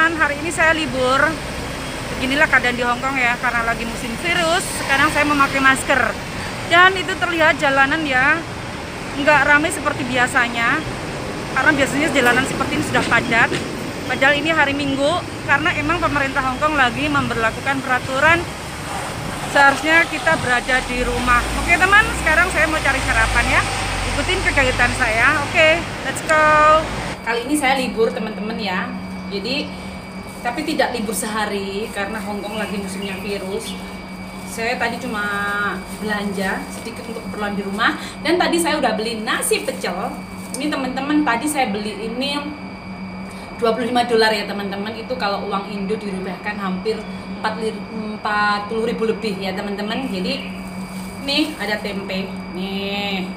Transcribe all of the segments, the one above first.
teman-teman, hari ini saya libur. Beginilah keadaan di Hongkong ya, karena lagi musim virus. Sekarang saya memakai masker. Dan itu terlihat jalanan ya, nggak ramai seperti biasanya. Karena biasanya jalanan seperti ini sudah padat. Padahal ini hari Minggu, karena emang pemerintah Hongkong lagi memperlakukan peraturan seharusnya kita berada di rumah. Oke teman, sekarang saya mau cari sarapan ya. Ikutin kegiatan saya. Oke, let's go. Kali ini saya libur teman-teman ya. Jadi tapi tidak libur sehari karena Hongkong lagi musimnya virus. Saya tadi cuma belanja sedikit untuk keperluan di rumah. Dan tadi saya udah beli nasi pecel. Ini teman-teman tadi saya beli ini 25 dolar ya teman-teman. Itu kalau uang Indo dirubahkan hampir 40 ribu lebih ya teman-teman. Jadi nih ada tempe. Nih.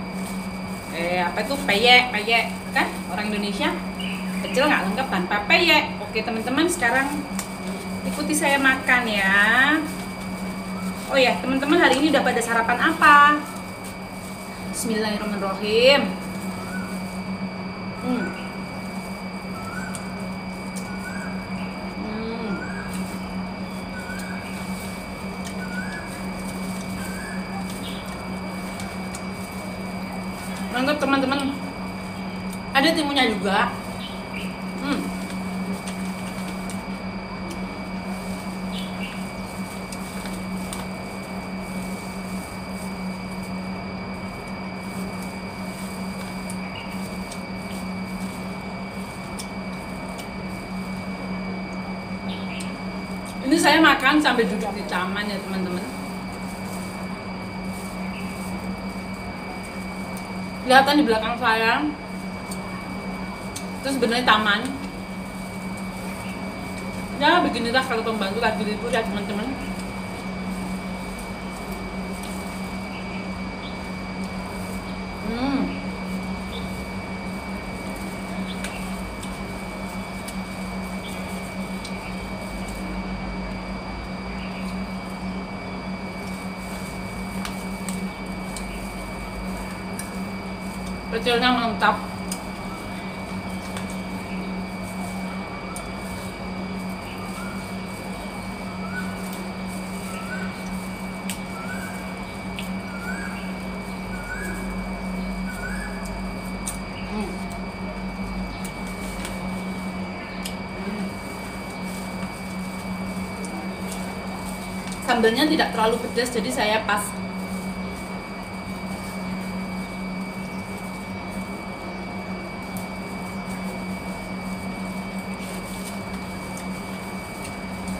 Eh apa itu? Peyek peyek. Kan orang Indonesia kecil nggak lengkap tanpa peyek oke teman-teman sekarang ikuti saya makan ya. Oh ya teman-teman hari ini udah pada sarapan apa? Bismillahirrahmanirrahim. Hmm. Hmm. mantap teman-teman. Ada timunnya juga ini saya makan sambil duduk di taman ya teman-teman. Kelihatan di belakang saya. Itu sebenarnya taman. Ya beginilah kalau pembantu lagi libur ya teman-teman hmm. Pecelnya mantap. Sambelnya tidak terlalu pedas jadi saya pas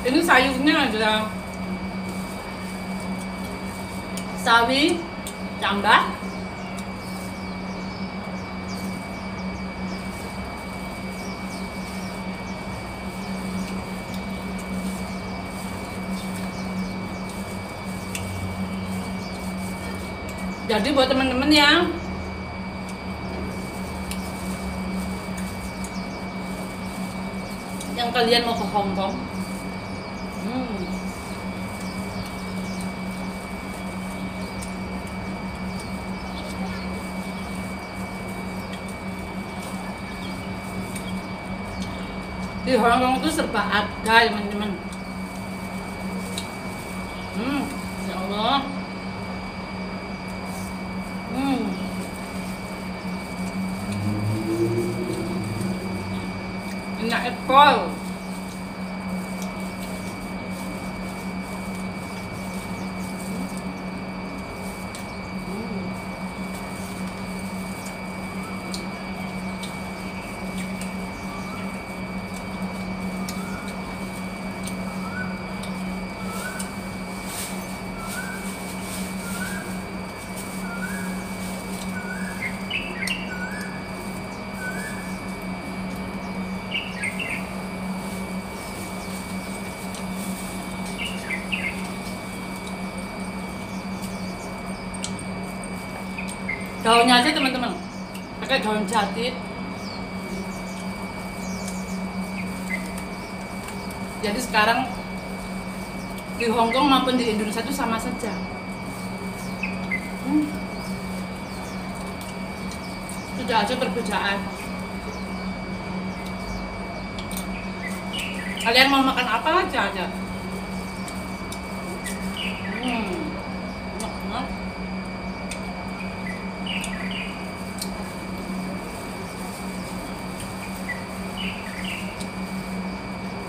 ini sayurnya adalah sawi cambah jadi buat teman-teman yang yang kalian mau ke Hongkong Hmm. Di Hongkong itu serba ada teman-teman. Hmm, ya Allah. Hmm. Enak apple. Daunnya aja teman-teman pakai daun jati jadi sekarang di Hongkong maupun di Indonesia itu sama saja hmm. tidak ada perbedaan Kalian mau makan apa aja aja. Hmm. enak banget.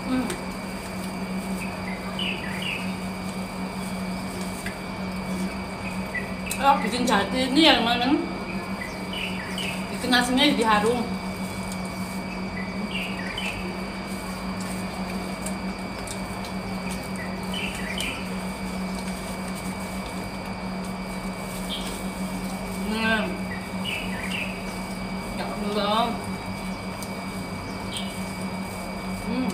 Hmm. Bikin jati ini ya teman-teman. Bikin nasinya jadi harum. Hmm. Ya Allah. Hmm.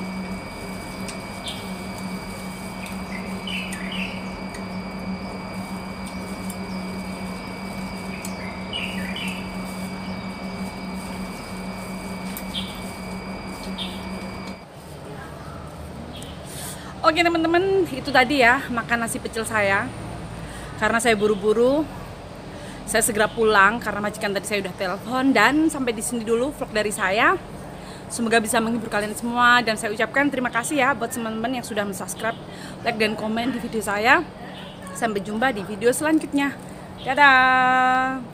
Oke teman-teman, itu tadi ya makan nasi pecel saya. Karena saya buru-buru, saya segera pulang karena majikan tadi saya udah telepon dan sampai di sini dulu vlog dari saya. Semoga bisa menghibur kalian semua dan saya ucapkan terima kasih ya buat teman-teman yang sudah subscribe, like dan komen di video saya. Sampai jumpa di video selanjutnya. Dadah.